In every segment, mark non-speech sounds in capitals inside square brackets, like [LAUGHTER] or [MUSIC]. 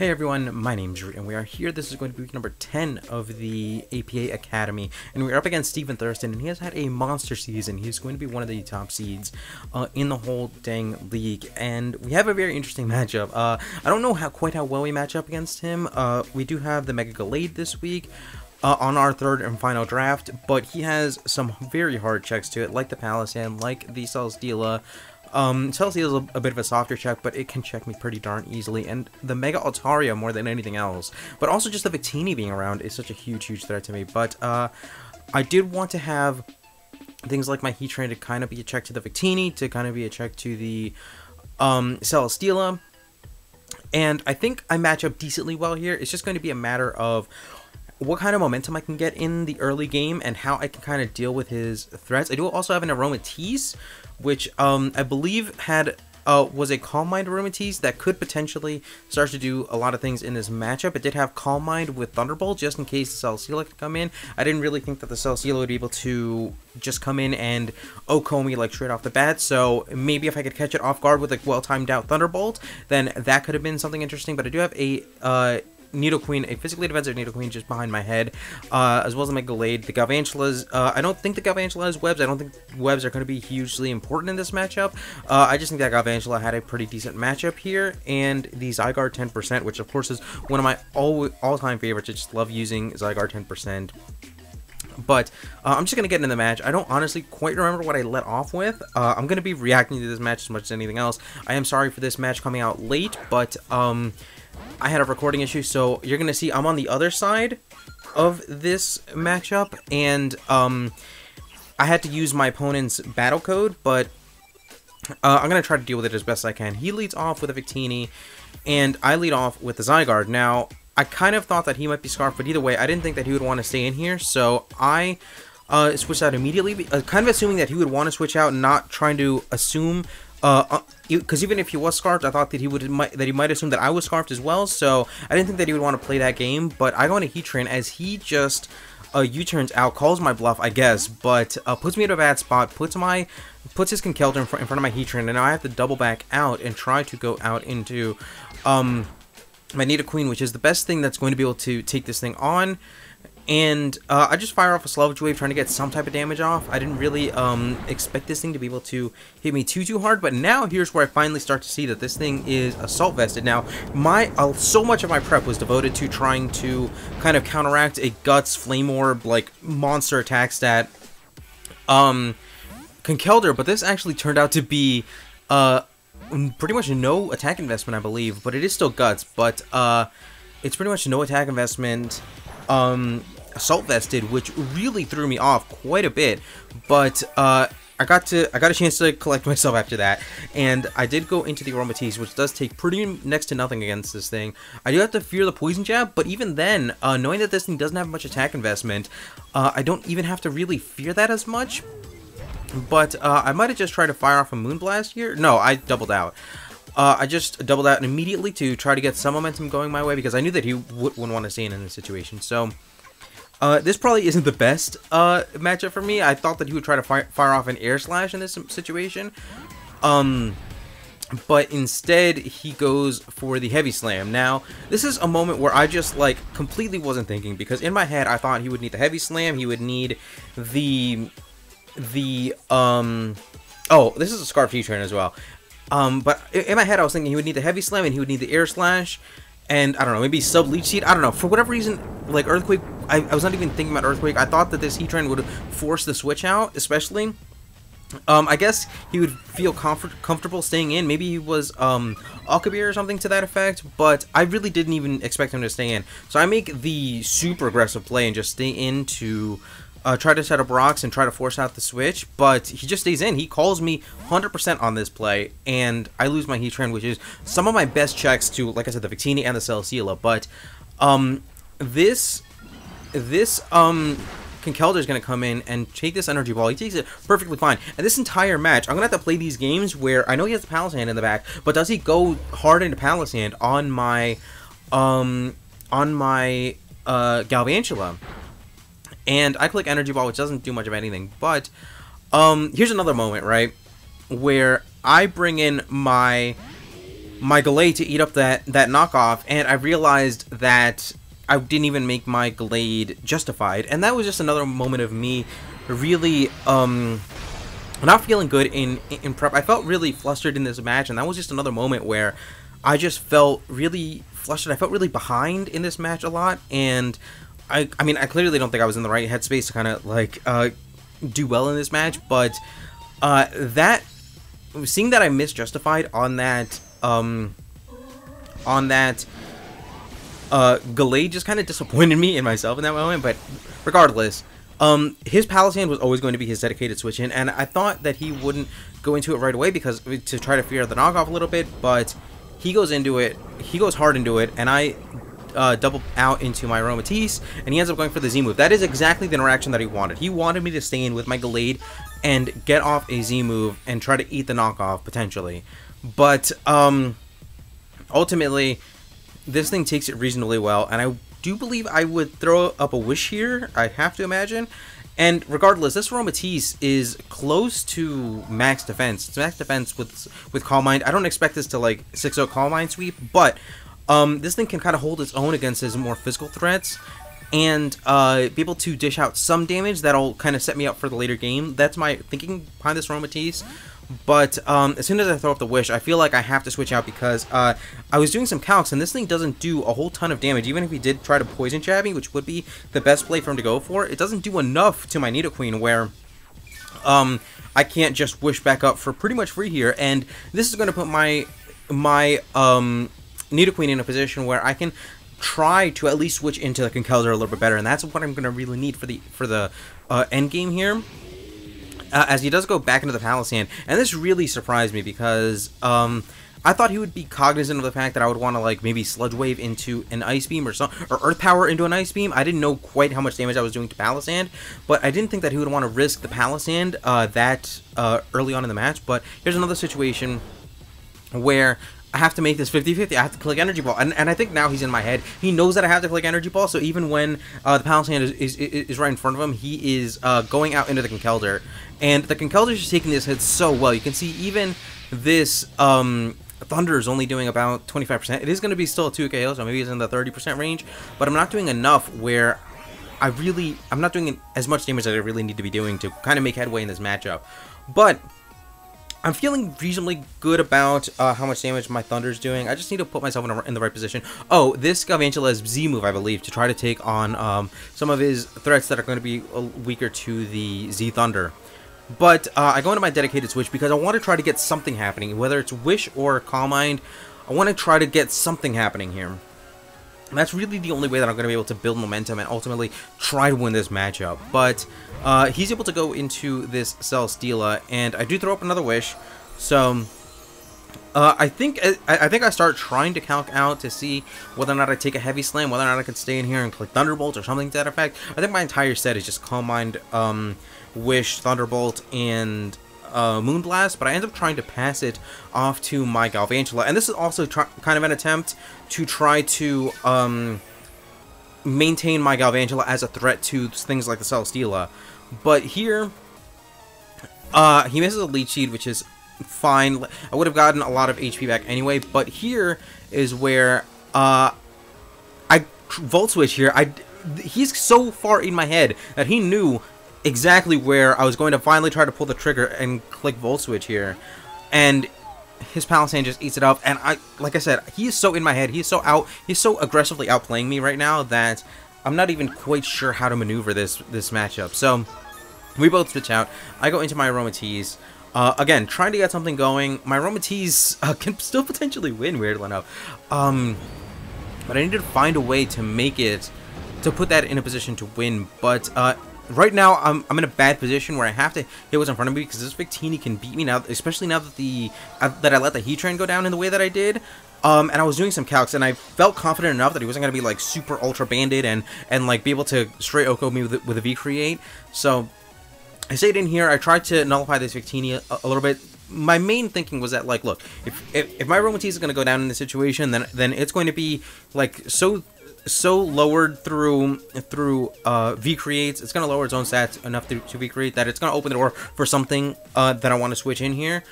Hey everyone, my name's Rewt, and we are here. This is going to be week number 10 of the APA Academy, and we're up against Steven Thurston, and he has had a monster season. He's going to be one of the top seeds uh, in the whole dang league, and we have a very interesting [LAUGHS] matchup. Uh, I don't know how quite how well we match up against him. Uh, we do have the Mega Gallade this week. Uh, on our third and final draft, but he has some very hard checks to it, like the Palossand, like the Celesteela, um, Celesteela is a, a, bit of a softer check, but it can check me pretty darn easily, and the Mega Altaria more than anything else. But also just the Victini being around is such a huge, huge threat to me. But uh, I did want to have things like my Heatran to kind of be a check to the Victini, to kind of be a check to the um, Celesteela. And I think I match up decently well here. It's just going to be a matter of what kind of momentum I can get in the early game and how I can kind of deal with his threats. I do also have an Aromatisse, which um, I believe had uh, was a Calm Mind Aromatisse that could potentially start to do a lot of things in this matchup. It did have Calm Mind with Thunderbolt just in case the Celesteela could come in. I didn't really think that the Celesteela would be able to just come in and OHKO me like straight off the bat. So maybe if I could catch it off guard with a well timed out Thunderbolt, then that could have been something interesting. But I do have a uh, Nidoqueen, a physically defensive Nidoqueen just behind my head, uh, as well as my Gallade. The Galvantulas, uh, I don't think the Galvantula has webs. I don't think webs are going to be hugely important in this matchup. Uh, I just think that Galvantula had a pretty decent matchup here, and the Zygarde 10%, which of course is one of my all-time favorites. I just love using Zygarde 10%. But uh, I'm just going to get into the match. I don't honestly quite remember what I let off with. Uh, I'm going to be reacting to this match as much as anything else. I am sorry for this match coming out late, but um, I had a recording issue, so you're to see I'm on the other side of this matchup, and um, I had to use my opponent's battle code, but uh, I'm to try to deal with it as best I can. He leads off with a Victini, and I lead off with the Zygarde. Now, I kind of thought that he might be Scarf, but either way, I didn't think that he would want to stay in here, so I uh, switched out immediately, uh, kind of assuming that he would want to switch out, not trying to assume because uh, even if he was scarfed, I thought that he would that he might assume that I was scarfed as well. So I didn't think that he would want to play that game. But I go into Heatran as he just uh, U-turns out, calls my bluff, I guess, but uh, puts me in a bad spot, puts my puts his Conkeldurr in, fr in front of my Heatran, and now I have to double back out and try to go out into um, my Queen, which is the best thing that's going to be able to take this thing on. And uh, I just fire off a Sludge Wave trying to get some type of damage off. I didn't really um, expect this thing to be able to hit me too, too hard. But now here's where I finally start to see that this thing is Assault Vested. Now, my uh, so much of my prep was devoted to trying to kind of counteract a Guts Flame Orb, like, monster attack stat. Um, Conkeldurr, but this actually turned out to be uh, pretty much no attack investment, I believe. But it is still Guts, but uh, it's pretty much no attack investment. Um, assault vested, which really threw me off quite a bit. But uh, I got to I got a chance to collect [LAUGHS] myself after that, and I did go into the Aromatisse, which does take pretty next to nothing against this thing. I do have to fear the Poison Jab, but even then, uh, knowing that this thing doesn't have much attack investment, uh, I don't even have to really fear that as much. But uh, I might have just tried to fire off a Moonblast here. No, I doubled out. Uh, I just doubled out immediately to try to get some momentum going my way because I knew that he would, not want to stay in, in this situation. So uh, this probably isn't the best uh, matchup for me. I thought that he would try to fire, fire off an air slash in this situation. Um, but instead he goes for the heavy slam. Now, this is a moment where I just like completely wasn't thinking because in my head I thought he would need the heavy slam, he would need the the um oh, this is a scarf Heatran as well. Um but in my head I was thinking he would need the heavy slam and he would need the air slash and I don't know, maybe sub leech seed. I don't know. For whatever reason, like earthquake, I, I was not even thinking about earthquake. I thought that this Heatran would force the switch out, especially. Um, I guess he would feel comfort comfortable staying in. Maybe he was um Alakabir or something to that effect, but I really didn't even expect him to stay in. So I make the super aggressive play and just stay into uh, try to set up rocks and try to force out the switch, but he just stays in. He calls me 100% on this play, and I lose my Heatran, which is some of my best checks to, like I said, the Victini and the Celesteela. But um, this, this um, Conkeldurr is going to come in and take this energy ball. He takes it perfectly fine. And this entire match, I'm going to have to play these games where I know he has the Palossand in the back, but does he go hard into Palossand on my, um, on my uh, Galvantula? And I click Energy Ball, which doesn't do much of anything. But um, here's another moment, right? Where I bring in my my Gallade to eat up that, that knockoff, and I realized that I didn't even make my Gallade justified, and that was just another moment of me really, um, not feeling good in, in prep. I felt really flustered in this match, and that was just another moment where I just felt really flustered. I felt really behind in this match a lot, and I, I mean, I clearly don't think I was in the right headspace to kind of, like, uh, do well in this match, but, uh, that, seeing that I missed Justified on that, um, on that, uh, Gallade just kind of disappointed me in myself in that moment, but regardless, um, his Palossand was always going to be his dedicated switch in, and I thought that he wouldn't go into it right away because to try to fear the knockoff a little bit, but he goes into it, he goes hard into it, and I uh, double out into my Aromatisse, and he ends up going for the Z move. That is exactly the interaction that he wanted. He wanted me to stay in with my Gallade and get off a Z move and try to eat the knockoff, potentially. But, um, ultimately, this thing takes it reasonably well, and I do believe I would throw up a wish here, I have to imagine. And regardless, this Aromatisse is close to max defense. It's max defense with with Calm Mind. I don't expect this to like 6-0 Calm Mind sweep, but um, this thing can kind of hold its own against his more physical threats and uh, be able to dish out some damage that'll kind of set me up for the later game. That's my thinking behind this Aromatisse. But um, as soon as I throw up the wish, I feel like I have to switch out because uh, I was doing some calcs, and this thing doesn't do a whole ton of damage. Even if he did try to poison jab me, which would be the best play for him to go for, it doesn't do enough to my Nidoqueen where um, I can't just wish back up for pretty much free here. And this is going to put my my um, Nidoqueen in a position where I can try to at least switch into the Conkeldurr a little bit better, and that's what I'm going to really need for the for the uh, end game here uh, as he does go back into the Palossand. And this really surprised me because um, I thought he would be cognizant of the fact that I would want to like maybe Sludge Wave into an Ice Beam or some or Earth Power into an Ice Beam. I didn't know quite how much damage I was doing to Palossand, but I didn't think that he would want to risk the Palossand uh, that uh, early on in the match. But here's another situation where I have to make this 50-50. I have to click Energy Ball. And, and I think now he's in my head. He knows that I have to click Energy Ball, so even when uh, the Palossand is, is, is, right in front of him, he is uh, going out into the Conkeldurr. And the Conkeldurr is taking this hit so well. You can see even this um, Thunder is only doing about 25%. It is going to be still a 2 KO, so maybe it's in the 30% range. But I'm not doing enough where I really... I'm not doing as much damage as I really need to be doing to kind of make headway in this matchup. But I'm feeling reasonably good about uh, how much damage my Thunder is doing. I just need to put myself in, a, in, the right position. Oh, this Galvantula is Z move, I believe, to try to take on um, some of his threats that are going to be weaker to the Z Thunder. But uh, I go into my dedicated switch because I want to try to get something happening, whether it's Wish or Calm Mind. I want to try to get something happening here. And that's really the only way that I'm going to be able to build momentum and ultimately try to win this matchup. But uh, he's able to go into this Celesteela, and I do throw up another wish. So uh, I think I, I, think I start trying to calc out to see whether or not I take a heavy slam, whether or not I can stay in here and click Thunderbolt or something to that effect. I think my entire set is just Calm Mind, um, Wish, Thunderbolt, and uh, Moonblast, but I end up trying to pass it off to my Galvantula. And this is also kind of an attempt to try to um, maintain my Galvantula as a threat to things like the Celesteela. But here, uh, he misses a Leech Seed, which is fine. I would have gotten a lot of HP back anyway, but here is where uh, I Volt Switch here. I he's so far in my head that he knew exactly where I was going to finally try to pull the trigger and click Volt Switch here. And his Hand just eats it up. And I, like I said, he is so in my head. He's so out. He's so aggressively outplaying me right now that I'm not even quite sure how to maneuver this this matchup. So we both switch out. I go into my Aromatisse. Uh, again, trying to get something going. My Aromatisse uh, [LAUGHS] can still potentially win, weirdly enough. Um, but I need to find a way to make it, to put that in a position to win. But uh, right now I'm, I'm in a bad position where I have to hit what's in front of me because this Victini can beat me now, especially now that the uh, that I let the Heatran go down in the way that I did. Um, and I was doing some calcs, and I felt confident enough that he wasn't going to be like super ultra banded and and like be able to straight OHKO me with, with a V create. So I stayed in here. I tried to nullify this Victini a, a little bit. My main thinking was that like, look, if if, if my Aromatisse is going to go down in this situation, then then it's going to be like so so lowered through through uh, V creates. It's gonna lower its own stats enough to, to V create that it's gonna open the door for something uh, that I want to switch in here.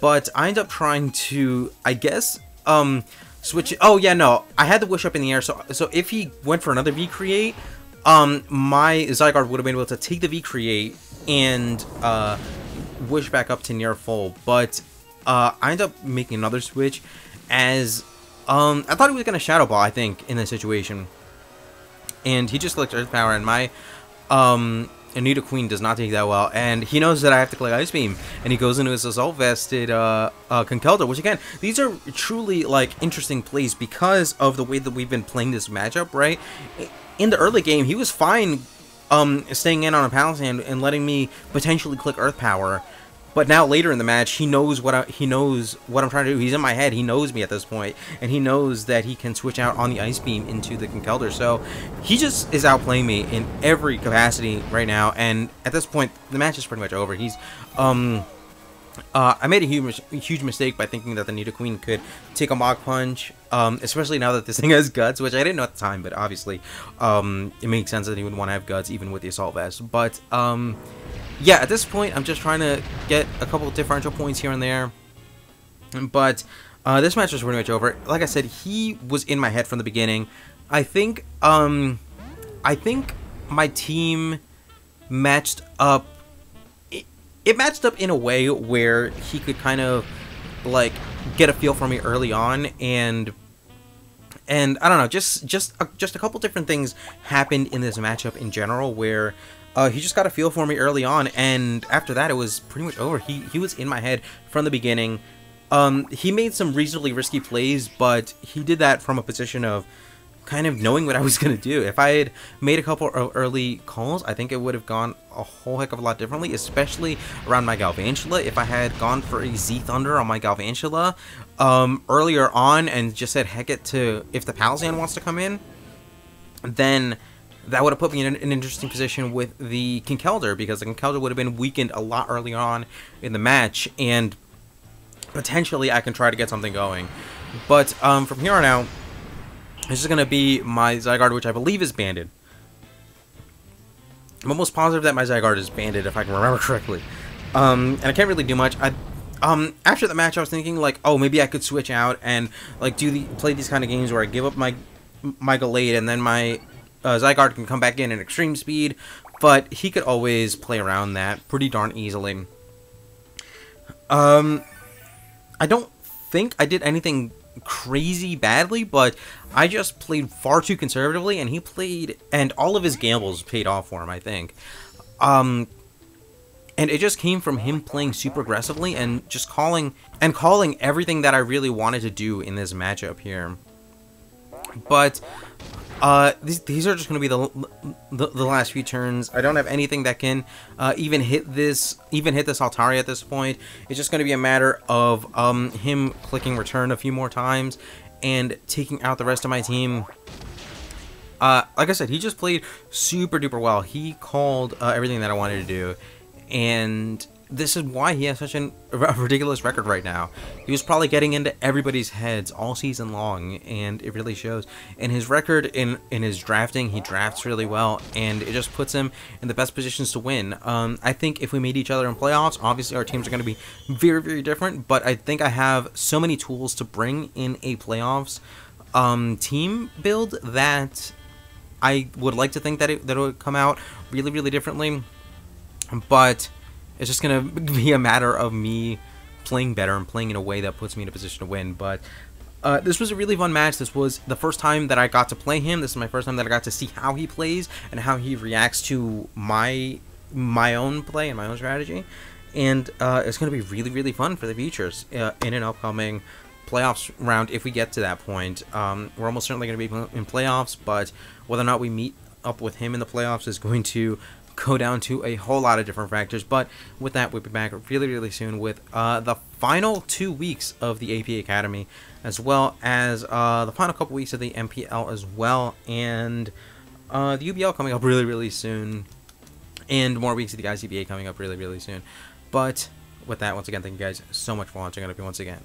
But I end up trying to, I guess, um switch. Oh yeah, no, I had the wish up in the air. So so if he went for another V create, um, my Zygarde would have been able to take the V create and uh, wish back up to near full. But uh, I end up making another switch as um I thought he was gonna Shadow Ball. I think in this situation, and he just clicked Earth Power, and my um Queen does not take that well, and he knows that I have to click Ice Beam, and he goes into his Assault Vested uh, uh, which again, these are truly, like, interesting plays because of the way that we've been playing this matchup, right? In the early game, he was fine um, staying in on a Palossand and letting me potentially click Earth Power, but now later in the match, he knows what I, he knows what I'm trying to do. He's in my head. He knows me at this point, and he knows that he can switch out on the Ice Beam into the Conkeldurr. So he just is outplaying me in every capacity right now. And at this point, the match is pretty much over. He's um. Uh, I made a huge, huge mistake by thinking that the Nidoqueen could take a Mach Punch, um, especially now that this [LAUGHS] thing has Guts, which I didn't know at the time, but obviously um, it makes sense that he would want to have Guts even with the Assault Vest. But um, yeah, at this point, I'm just trying to get a couple differential points here and there. But uh, this match was pretty much over. Like I said, he was in my head from the beginning. I think, um, I think my team matched up. It, it matched up in a way where he could kind of like get a feel for me early on and and I don't know, just just a, just a couple different things happened in this matchup in general where uh, he just got a feel for me early on, and after that, it was pretty much over. He he was in my head from the beginning. Um, he made some reasonably risky plays, but he did that from a position of kind of knowing what I was [LAUGHS] gonna do. If I had made a couple of early calls, I think it would have gone a whole heck of a lot differently, especially around my Galvantula. If I had gone for a Z Thunder on my Galvantula um, earlier on and just said heck it to if the Palossand wants to come in, then that would have put me in an, interesting position with the Conkeldurr because the Conkeldurr would have been weakened a lot earlier on in the match, and potentially I can try to get something going. But um, from here on out, this is going to be my Zygarde, which I believe is banded. I'm almost positive that my Zygarde is banded, if I can remember correctly. Um, and I can't really do much. I, um, after the match, I was thinking, like, oh, maybe I could switch out and, like, do the play these kind of games where I give up my my Gallade and then my uh, Zygarde can come back in at extreme speed, but he could always play around that pretty darn easily. Um, I don't think I did anything crazy badly, but I just played far too conservatively, and he played, and all of his gambles paid off for him, I think. Um, and it just came from him playing super aggressively and just calling and calling everything that I really wanted to do in this matchup here. But uh, these, these are just going to be the, the, the last few turns. I don't have anything that can uh, even hit this even hit this Altaria at this point. It's just going to be a matter of um, him clicking return a few more times and taking out the rest of my team. Uh, like I said, he just played super duper well. He called uh, everything that I wanted to do, and this is why he has such an, a [LAUGHS] ridiculous record right now. He was probably getting into everybody's heads all season long, and it really shows. And his record in in his drafting, he drafts really well, and it just puts him in the best positions to win. Um, I think if we meet each other in playoffs, obviously our teams are going to be very very different. But I think I have so many tools to bring in a playoffs um, team build that I would like to think that it that it would come out really really differently, but it's just gonna [LAUGHS] be a matter of me playing better and playing in a way that puts me in a position to win. But uh, this was a really fun match. This was the first time that I got to play him. This is my first time that I got to see how he plays and how he reacts to my my own play and my own strategy. And uh, it's going to be really, really fun for the futures uh, in an upcoming playoffs round if we get to that point. Um, we're almost certainly going to be in playoffs, but whether or not we meet up with him in the playoffs is going to go down to a whole lot of different factors. But with that, we'll be back really, really soon with uh, the final two weeks of the AP Academy, as well as uh, the final couple weeks of the MPL as well, and uh, the UBL coming up really, really soon, and more weeks of the ICBA coming up really, really soon. But with that, once again, thank you guys so much for watching. I hope you once again